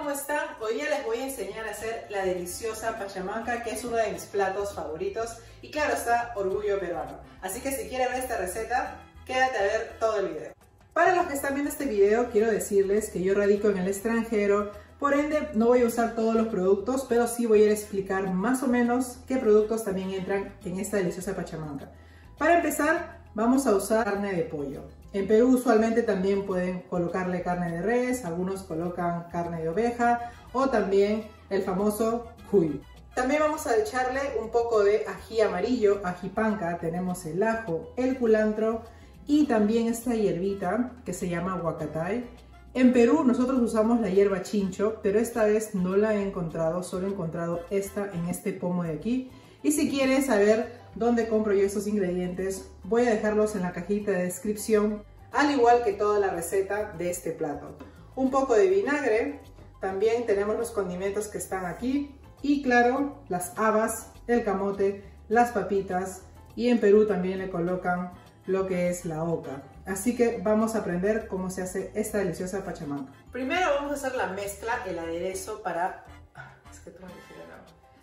¿cómo están? Hoy les voy a enseñar a hacer la deliciosa pachamanca, que es uno de mis platos favoritos y claro está, orgullo peruano. Así que si quieren ver esta receta, quédate a ver todo el video. Para los que están viendo este video, quiero decirles que yo radico en el extranjero, por ende no voy a usar todos los productos, pero sí voy a explicar más o menos qué productos también entran en esta deliciosa pachamanca. Para empezar, vamos a usar carne de pollo. En Perú usualmente también pueden colocarle carne de res, algunos colocan carne de oveja o también el famoso cuy. También vamos a echarle un poco de ají amarillo, ají panca, tenemos el ajo, el culantro y también esta hierbita que se llama huacatay. En Perú nosotros usamos la hierba chincho, pero esta vez no la he encontrado, solo he encontrado esta en este pomo de aquí. Y si quieren saber dónde compro yo estos ingredientes, voy a dejarlos en la cajita de descripción, al igual que toda la receta de este plato. Un poco de vinagre, también tenemos los condimentos que están aquí, y claro, las habas, el camote, las papitas, y en Perú también le colocan lo que es la oca. Así que vamos a aprender cómo se hace esta deliciosa pachamanca. Primero vamos a hacer la mezcla, el aderezo para... Es que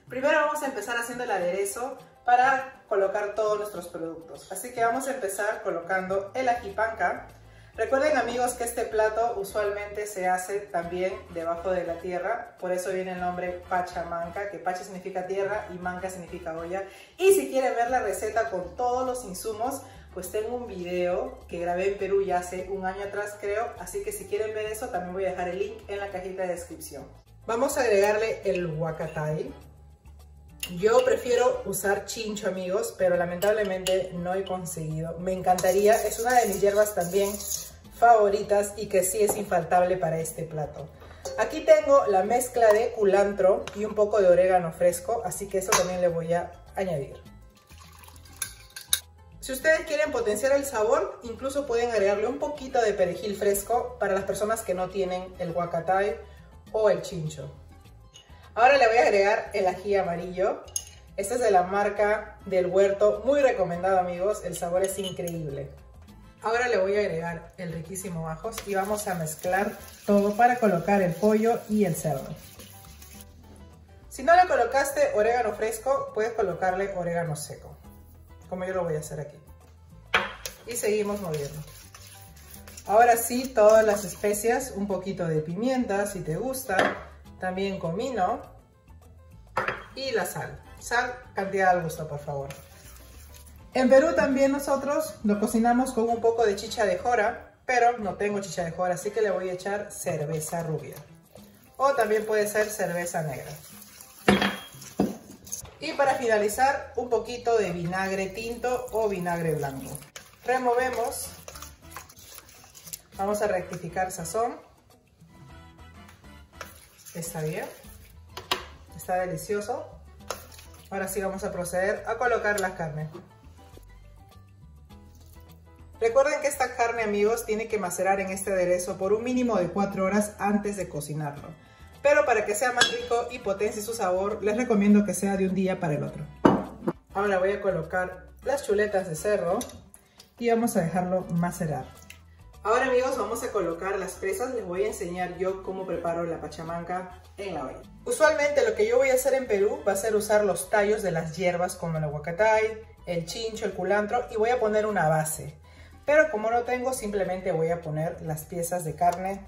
Primero vamos a empezar haciendo el aderezo para colocar todos nuestros productos. Así que vamos a empezar colocando el ajipanca. Recuerden amigos que este plato usualmente se hace también debajo de la tierra, por eso viene el nombre pachamanca, que pacha significa tierra y manca significa olla. Y si quieren ver la receta con todos los insumos, pues tengo un video que grabé en Perú ya hace un año atrás creo, así que si quieren ver eso también voy a dejar el link en la cajita de descripción. Vamos a agregarle el huacatay. Yo prefiero usar chincho amigos, pero lamentablemente no he conseguido. Me encantaría, es una de mis hierbas también favoritas y que sí es infaltable para este plato. Aquí tengo la mezcla de culantro y un poco de orégano fresco, así que eso también le voy a añadir. Si ustedes quieren potenciar el sabor, incluso pueden agregarle un poquito de perejil fresco para las personas que no tienen el guacatay o el chincho. Ahora le voy a agregar el ají amarillo. Este es de la marca del huerto, muy recomendado amigos, el sabor es increíble. Ahora le voy a agregar el riquísimo ajos y vamos a mezclar todo para colocar el pollo y el cerdo. Si no le colocaste orégano fresco, puedes colocarle orégano seco como yo lo voy a hacer aquí. Y seguimos moviendo. Ahora sí, todas las especias, un poquito de pimienta si te gusta, también comino y la sal. Sal, cantidad al gusto, por favor. En Perú también nosotros lo cocinamos con un poco de chicha de jora, pero no tengo chicha de jora, así que le voy a echar cerveza rubia. O también puede ser cerveza negra. Y para finalizar, un poquito de vinagre tinto o vinagre blanco. Removemos. Vamos a rectificar sazón. Está bien. Está delicioso. Ahora sí vamos a proceder a colocar la carne. Recuerden que esta carne, amigos, tiene que macerar en este aderezo por un mínimo de 4 horas antes de cocinarlo. Pero para que sea más rico y potencie su sabor, les recomiendo que sea de un día para el otro. Ahora voy a colocar las chuletas de cerdo y vamos a dejarlo macerar. Ahora amigos vamos a colocar las presas, les voy a enseñar yo cómo preparo la pachamanca en la olla. Usualmente lo que yo voy a hacer en Perú va a ser usar los tallos de las hierbas como el aguacatay, el chincho, el culantro y voy a poner una base. Pero como no tengo simplemente voy a poner las piezas de carne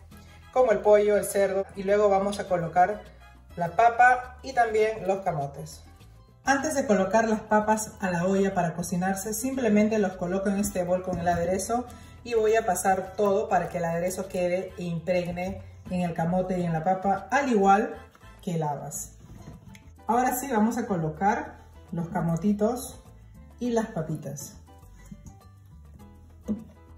como el pollo, el cerdo y luego vamos a colocar la papa y también los camotes. Antes de colocar las papas a la olla para cocinarse, simplemente los coloco en este bol con el aderezo y voy a pasar todo para que el aderezo quede e impregne en el camote y en la papa, al igual que el habas. Ahora sí vamos a colocar los camotitos y las papitas.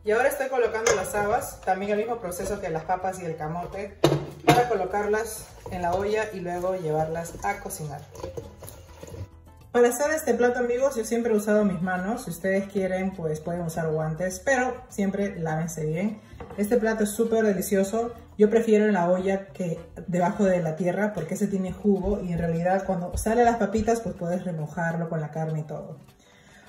Y ahora estoy colocando las habas, también el mismo proceso que las papas y el camote, para colocarlas en la olla y luego llevarlas a cocinar. Para hacer este plato amigos yo siempre he usado mis manos, si ustedes quieren pues pueden usar guantes, pero siempre lávense bien. Este plato es súper delicioso, yo prefiero en la olla que debajo de la tierra porque ese tiene jugo y en realidad cuando sale las papitas pues puedes remojarlo con la carne y todo.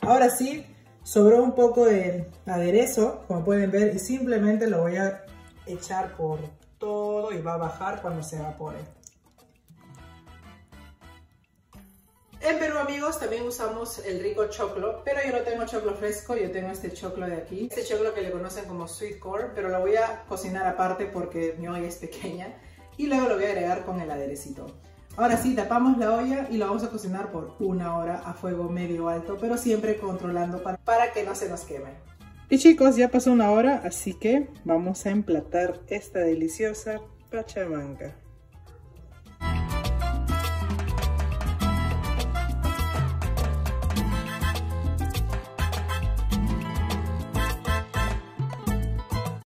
Ahora sí, Sobró un poco de aderezo, como pueden ver, y simplemente lo voy a echar por todo y va a bajar cuando se evapore. En Perú, amigos, también usamos el rico choclo, pero yo no tengo choclo fresco, yo tengo este choclo de aquí. Este choclo que le conocen como sweet corn, pero lo voy a cocinar aparte porque mi olla es pequeña. Y luego lo voy a agregar con el aderecito. Ahora sí, tapamos la olla y lo vamos a cocinar por una hora a fuego medio alto, pero siempre controlando para, para que no se nos queme. Y chicos, ya pasó una hora, así que vamos a emplatar esta deliciosa pachamanca.